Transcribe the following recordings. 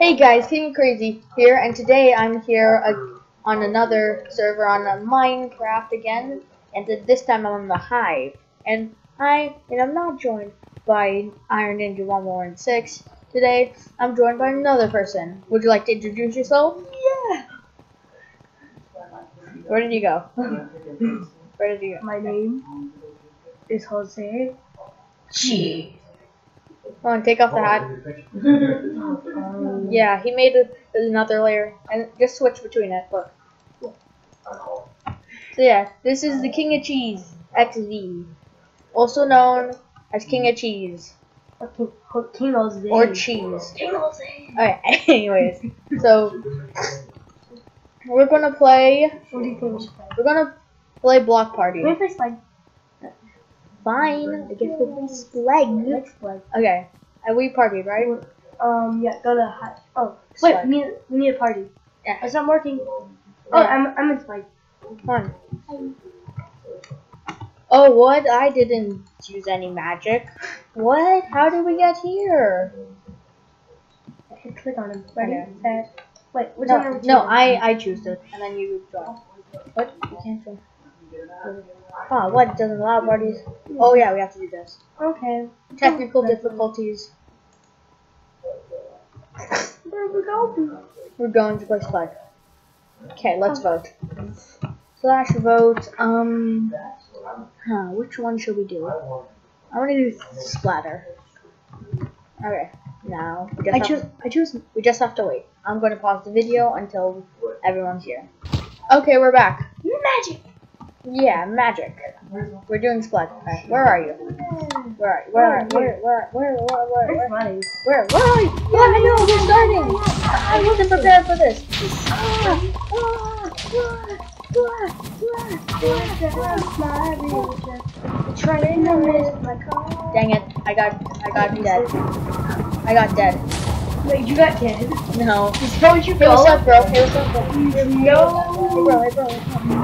Hey guys, King Crazy here, and today I'm here uh, on another server on uh, Minecraft again, and th this time I'm on the Hive, and I and I'm not joined by Iron Ninja 1116. Today I'm joined by another person. Would you like to introduce yourself? Yeah. Where did you go? Where did you go? My name is Jose. Gee. Come on, take off the hat. Um, Yeah, he made a, another layer, and just switch between it. Look. So yeah, this is the King of Cheese XV, also known as King of Cheese King, King Jose. or Cheese. King Jose. Alright, anyways, so we're gonna play. What do you think we should play? We're gonna play Block Party. We play Spike. Fine, I guess we'll play Splegg. Okay, and we partied, right? Um, yeah, go to high. Oh, wait, we need, we need a party. Yeah. It's not working. Oh, Yeah. I'm, I'm in Spike. Come on. Oh, what? I didn't use any magic. What? How did we get here? Okay, click on him. Ready, Okay. set. Wait, which one are No, we no. I I choose it, and then you join. What? You can't join. Ah, what? Doesn't allow parties. Oh yeah, we have to do this. Okay. Technical difficulties. Where we going? We're going to play Spike. Okay, let's vote. Slash vote. Um. Huh. Which one should we do? I want to do splatter. Okay. Now I choose. I choose. We just have to wait. I'm going to pause the video until everyone's here. Okay, we're back. Magic. Yeah, magic. We're doing. Okay, where are you? Where are you? Where are you? Where, where, where, where, where, It's where, funny. where, where are you? Yeah, I know, we're starting. I wasn't prepared for this. Trying to miss my car. Dang it, I got, I got dead. I got dead. Wait, you got dead? No. Is that what you Hey, what's up, bro? Hey, what's up, bro? No. Bro, hey, bro. what's up?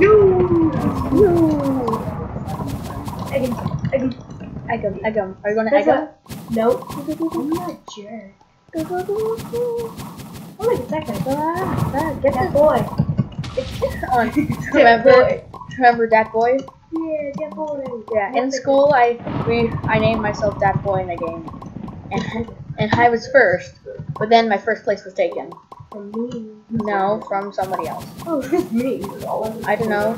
No. I can. I can. Egg him, egg him. Are you gonna egg That's him? Nope. I'm not a jerk. Oh, it's that guy. Ah, ah, get That boy. on. Remember, remember that boy? Yeah, that boy. Yeah, in school, I we I named myself that boy in the game, and and I was first, but then my first place was taken. From me. No, from somebody else. Oh, it's me. I don't know.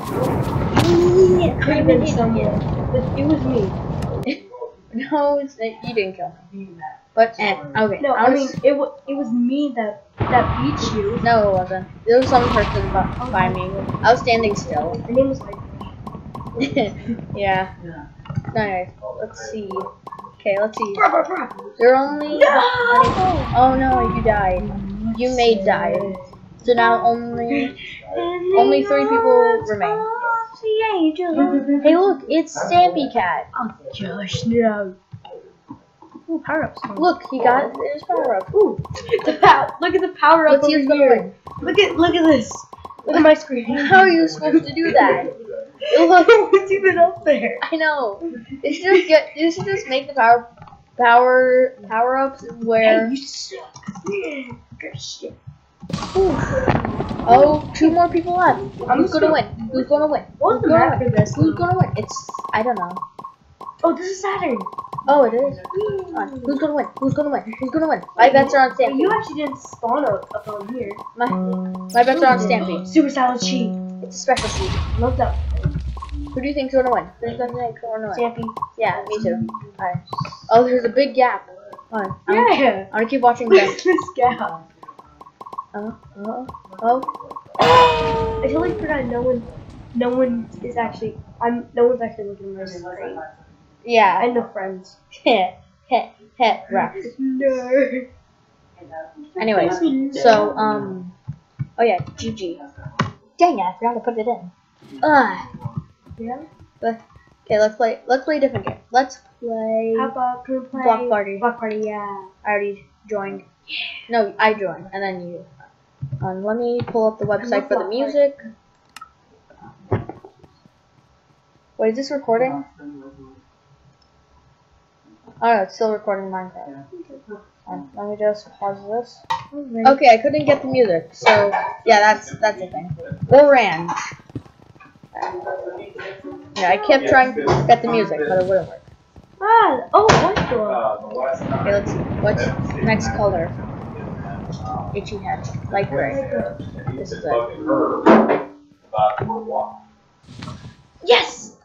It could have been someone. But it was me. No, it's, you didn't kill me. But eh, okay. No, I I mean, it, wa it was me that that beat you. no, it wasn't. There was some person bu- by me. I was standing still. Her name was like. yeah. Anyways, let's see. Okay, let's see. There are only. No! Oh no, you died. You may die. So now only only three people remain. Hey, look, it's Stampy Cat. Oh, Josh, no. Ooh, power ups. Look, he got his power up. Ooh, the pow- Look at the power up Let's over here. Look at look at this. Look at my screen. How are you supposed to do that? Look, it's even up there. I know. They should just get. They should just make the power power power ups Hey, where. you suck. Good shit. Oh, two more people left. I'm Who's gonna win? Who's gonna win? What's the Who's gonna map win? for this? Who's gonna win? It's I don't know. Oh, this is Saturn. Oh, it is. On, Who's gonna win? Who's gonna win? Who's gonna win? My bets are on Stampy. you actually didn't spawn up, up on here. My my bets are on Stampy. Super salad cheat. It's a special seed. Love that. Who do you think's gonna win? Who's gonna think gonna win? Stampy. Yeah, me too. Alright. Oh, there's a big gap. I'm, Yeah. I'm gonna keep watching this. this gap. Oh, oh, oh. I totally forgot no one, no one is actually. I'm. No one's actually looking at my screen. Yeah. have no friends. Heh, heh, heh, rough. No. Anyways, so, um. Oh, yeah, GG. Dang it, I forgot to put it in. Ugh. Yeah. But Okay, let's play. Let's play a different game. Let's play. How about we play Block Party. Block party. Yeah. I already joined. No, I joined, and then you. Um, let me pull up the website for the music. Wait, is this recording? Oh no, it's still recording Minecraft. Um, let me just pause this. Okay, I couldn't get the music, so yeah, that's that's the thing. Orange. Yeah, I kept trying to get the music, but it wouldn't work. Ah, oh, what door? Okay, let's see. What's next color? Itchy head, light gray. This is it. Yes!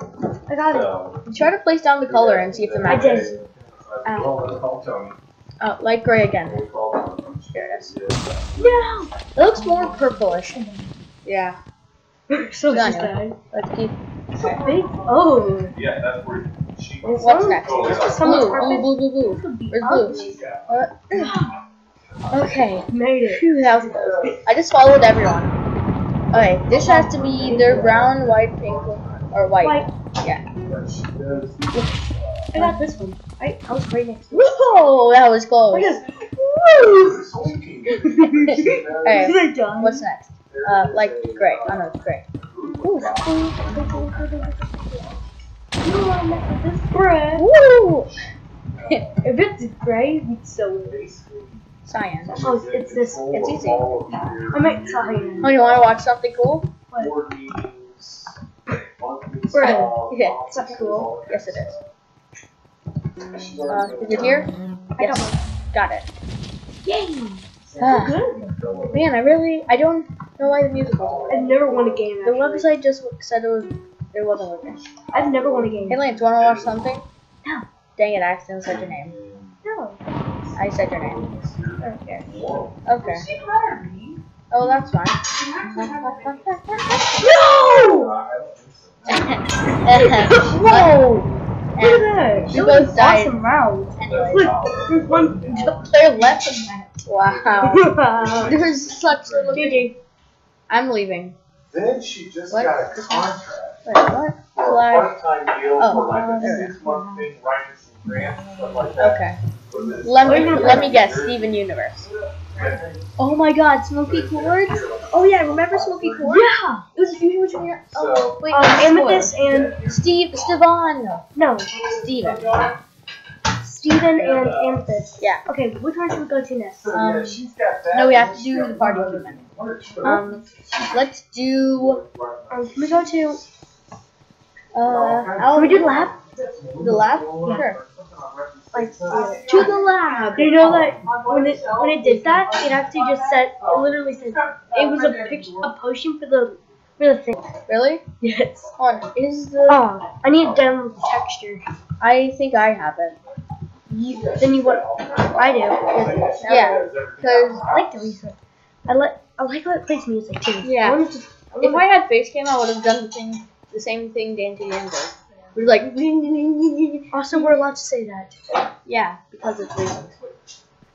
I got it. Try to place down the color and see if it matches. I matches. did. Oh, light gray again. Here it is. No! It looks more purplish. Yeah. so Done. sad. Let's keep. Okay. Big. Oh. Yeah, that's where she. What's next? Someone's Blue, blue, blue, blue, blue. This would Where's ugly. blue? Uh, okay. Made it. Phew, that was close. I just followed everyone. Okay, this has to be either brown, white, pink, or white. White. Yeah. I got this one. I, I was right next to Whoa, that was close. Look at this. Woo! Hey, Is it done? what's next? Uh, like gray. Oh no, it's gray. Ooh. You know what I meant with this bread? Woo! If it's gray, it's so weird. Cyan. Oh, it's this. It's easy. I meant cyan. Oh, you want to watch something cool? Bread. Yeah. It's not cool. Yes, it is. Uh, is it here? I got Yes. Got it. Yay! Ah, Good. man, I really, I don't know why the music wasn't. I've never won a game. The Actually. website just said it was, it wasn't working. I've never won a game. Hey, Lance, do you want to watch something? No. Dang it, I accidentally said your name. No. I said your name. Okay. Okay. She hired me. Oh, that's fine. No! Whoa! Look at that. We That both died. Awesome round. Anyway. Look, there's one Player left in that. Wow. Wow. There's such little. GG. I'm leaving. Then she just What? got a contract. Wait, what? for a part-time deal Oh, for like uh, a there. six-month thing, writing some grants and stuff like that. Okay. For this- Let me let me guess. Steven Universe. Oh my God, Smoky Quartz. Oh yeah, remember Smoky Quartz? Yeah! It was a fusion between your. Oh wait, Um, Amethyst Quartz. and. Steve Stevan. No. Steven. Steven and Amethyst. Yeah. Okay, which one should we go to next? Um, yeah, she's got that. no, we have to do the party human. Um, let's do Um, can we go to. uh. Can I'll we do lab? the lab. Sure. Like, To the lab. Do you know that when it when it did that, it actually just said it literally said it was a picture a potion for the for the thing. Really? Yes. Hold on. Is the? Oh, I need to download the texture. I think I have it. You, then you what? I do. Yeah. Because I like the research. I like I like how it plays music too. Yeah. I just, I if I had face cam, I would have done the thing, the same thing Dante Yan does. It was like, also we're allowed to say that. yeah, because it's reasons.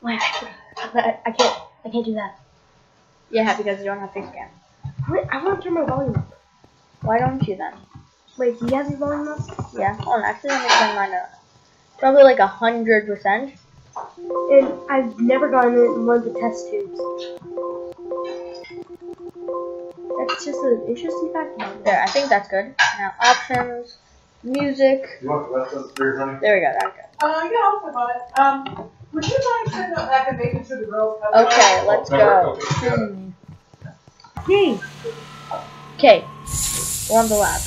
Wait, I I can't I can't do that. Yeah, because you don't have face cam. I want, I want to turn my volume up. Why don't you then? Wait, do you have your volume up? Yeah. Oh, actually, me turn mine up. Probably like a hundred percent. And I've never gotten it in one of the test tubes. That's just an interesting fact about it. There, I think that's good. Now options, music. You want the rest of the beer, honey? There we go. That's good. Uh, yeah, I'll talk about it. Um, would you mind sitting up back and making sure the girls have Okay, let's go. Hmm. Yay! Okay, we're on the lab.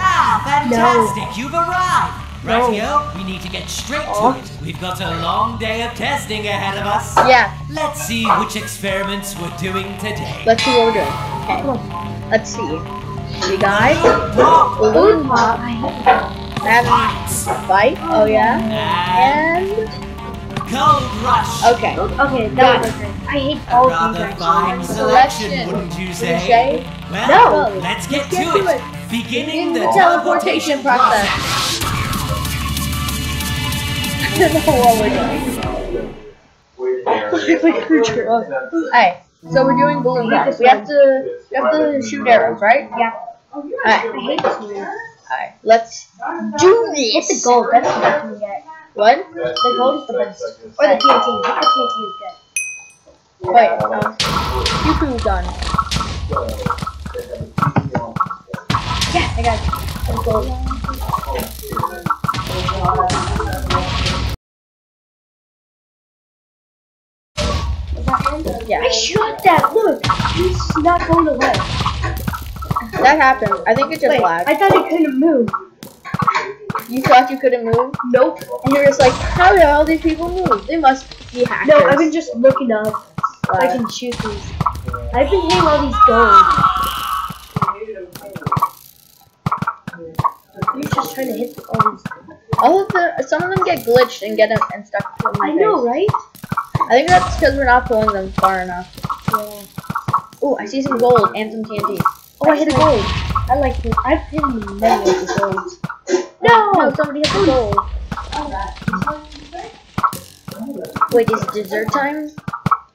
Ah, fantastic! You've arrived! Rightio, we need to get straight Oh. to it. We've got a long day of testing ahead of us. Yeah, Let's see which experiments we're doing today. let's see what we're doing. Okay, let's see. We got balloon pop, having bites, bite. Oh yeah, and and gold rush. okay. Okay, Got that it. was great. I hate all of rather these fine oh, actually. selection, Selection. wouldn't you Would say? you say? Well, No. let's get, Let's get to, to it. it. Beginning Begin the, the teleportation process. I don't know what we're doing. Alright, so we're doing balloon pop. We have to, we have to shoot arrows, right? Yeah. Alright, I hate this alright. Let's do Hit the this. gold, that's what I can get. What? The gold is the best. Or the TNT. Hit the TNT is good. Wait, um, pew pew done. Yeah, I got it. The gold. Yeah, I shot that. Look, it's not going away. that happened. I think it just Wait, lagged. I thought it couldn't move. You thought you couldn't move? Nope. And you're just like, how do all these people move? They must be hackers. No, I've been just looking up. I can shoot these. I've been hitting all these gold. You're just trying to hit all these. All of the some of them get glitched and get and stuck I know, face. right? I think that's because we're not pulling them far enough. Yeah. Oh, I see some gold and some TNT. Oh, I hit a gold. I like it. I've hit many of the golds. No, no, somebody hit the gold. Wait, is it dessert time?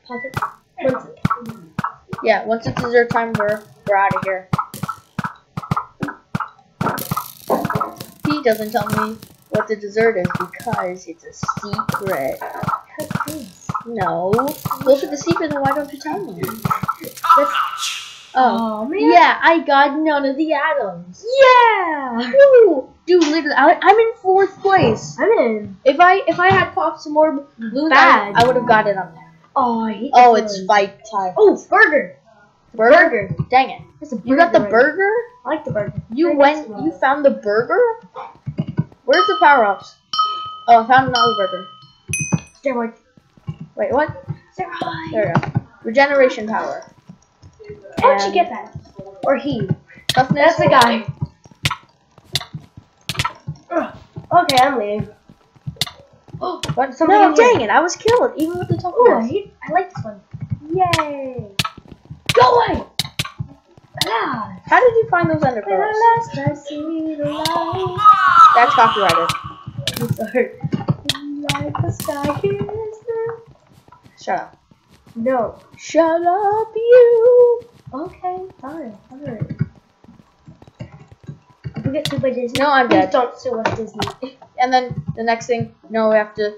Pause it. One second. Yeah, once it's dessert time, we're we're out of here. He doesn't tell me what the dessert is because it's a secret. Cut this. No. Well, if the a secret, then why don't you tell me? Oh. Oh, man. Yeah, I got none of the atoms. Yeah. Woo! Dude, literally, I, I'm in fourth place. I'm in. If I if I had popped some more balloons, Bad. I, I would have got it up there. Oh, I hate Oh, it's birds. fight time. Oh, burger. Burger? Dang it! That's a You got the right burger? I like the burger. You Very went. nice You found the burger? Where's the power ups? Oh, I found another burger. Steroid. Wait, what? There we go. Regeneration power. How'd you And get that? Or he? Toughness. That's the guy. Ugh. Okay, I'm leaving. Oh, what? Somebody no, dang it! I was killed, even with the toughness. Oh, I, hate- I like this one. Yay! Go away! Ah! How did you find those ender When pearls? I last I see the light. That's copyrighted. I'm sorry. Like the sky. Shut up. No. Shut up, you. Okay, fine, fine. If we get sued by Disney, No, I'm please dead. don't sue us, Disney. And then the next thing, no, we have to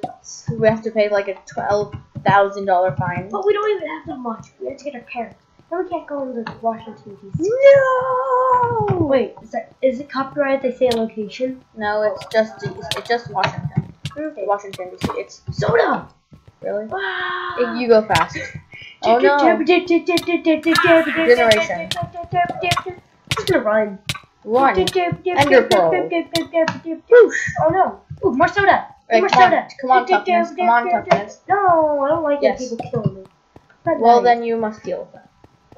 we have to pay like a twelve thousand dollar fine. But we don't even have that much. We have to get our parents. Then we can't go into Washington D.C. No. Wait, is that is it copyright? They say a location. No, it's just it's just Washington. Okay. Washington D.C. It's Soda. Really. Ah. Wow. Hey, You go fast. Oh no. Generation. Just gonna run. Run. Ender pearl. Whoosh. Oh no. Ooh, more soda. Right, more come on, soda. come on, toughness. Come on, toughness. No, I don't like Yes. when people kill me. Not Well, nice. then you must deal with that.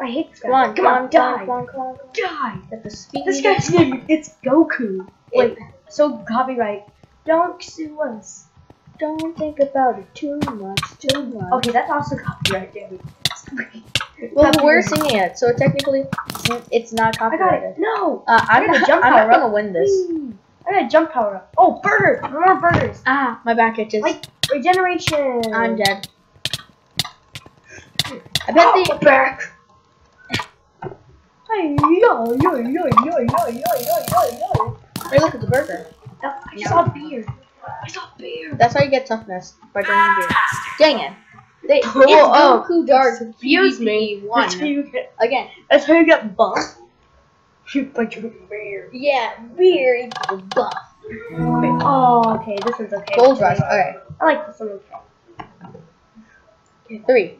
I hate this guy. Come on, come on, die, come on, come on, come on. die. At the speed. This guy's name, it's Goku. Wait, so copyright. Don't sue us. Don't think about it too much, too much. Okay, that's also copyright, dude. Well, we're singing it, so technically, it's not I got it. copyrighted. No. Uh, I'm I got a not, jump I'm power gonna up. win this. I got a jump power up. Oh, burgers! More burgers. Ah, my back itches. Like regeneration. I'm dead. I bet Oh, the back. Hey, yo, yo, yo, yo, yo, yo, yo, yo, yo. Hey, look at the burger. I saw beer. I saw beer. That's how you get toughness by drinking beer. Dang it! They, Oh, it's oh. Goku Dark. Excuse me. One That's how you get. again. That's how you get buff. You by drinking beer. Yeah, beer equals buff. Oh, okay. This is okay. Gold rush. Okay, I like this one. Okay. three,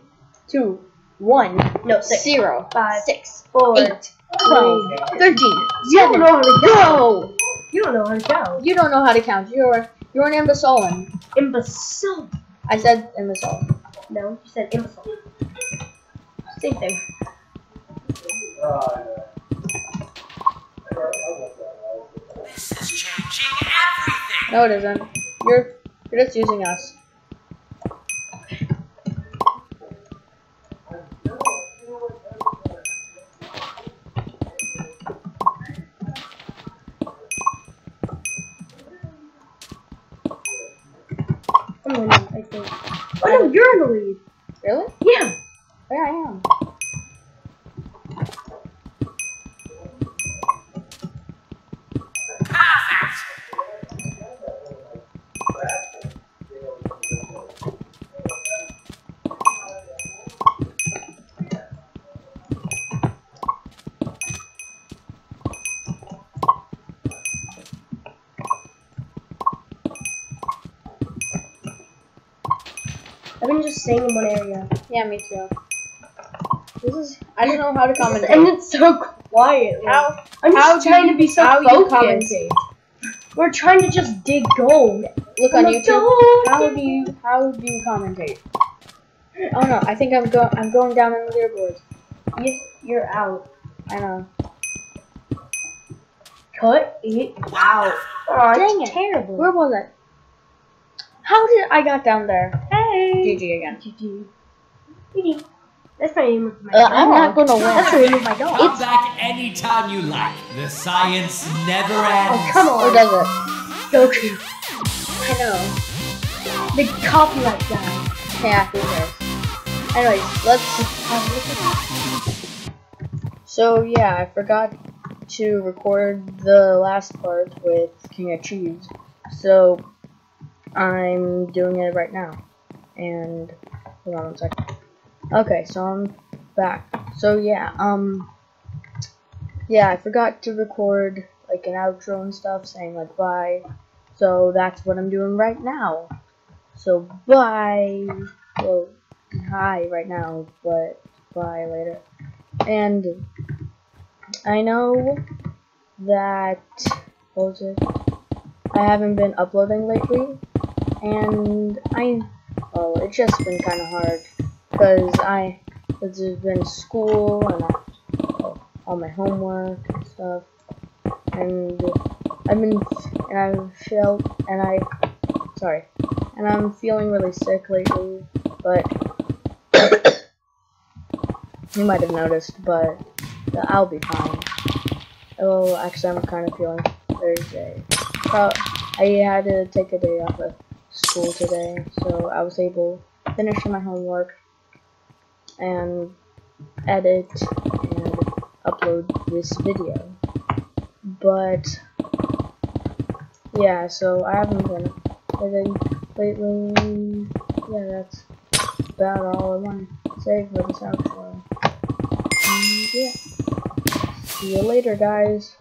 two, one, No, six, zero, Five. six, four, eight, twelve, thirteen, You don't know how to Go! You don't know how to count. You don't know how to count. You're you're an imbecile. Imbecile. I said imbecile. No, you said imbecile. Same thing. This is changing everything. No, it isn't. You're you're just using us. Just staying in one area. Yeah, me too. This is I don't know how to comment. And it's so quiet. like, How I'm how just trying you- to be so how you focused. commentate? We're trying to just dig gold. Look on I'm a YouTube. gold How do you how do you commentate? Oh no, I think I'm go I'm going down in the leaderboard. You, you're out. I know. Cut it out. Aw, Dang it's it. terrible. Where was it? How did I got down there? Hey. GG again. GG. GG. That's my name of my Uh, dog. I'm not gonna win. That's the name of my dog. Come back anytime you like. The science never ends. Oh, come Or on. does it? Goku. I know. The copyright guy. Yeah, who cares? Anyways, let's have a look at it. So yeah, I forgot to record the last part with King of Cheese. So I'm doing it right now. And hold on one second. Okay, so I'm back. So yeah, um yeah, I forgot to record like an outro and stuff saying like bye. So that's what I'm doing right now. So bye. Well, hi right now, but bye later. And I know that what was it? I haven't been uploading lately, and I oh it's just been kind of hard because I there's been school and I, all my homework and stuff, and I've been and I've felt and I sorry and I'm feeling really sick lately, but you might have noticed, but I'll be fine. Oh, actually, I'm kind of feeling Thursday. Pro- I had to take a day off of school today, so I was able to finish my homework and edit and upload this video. But yeah, so I haven't been editing lately. Yeah, that's about all I want to say for this outro. And yeah. See you later, guys.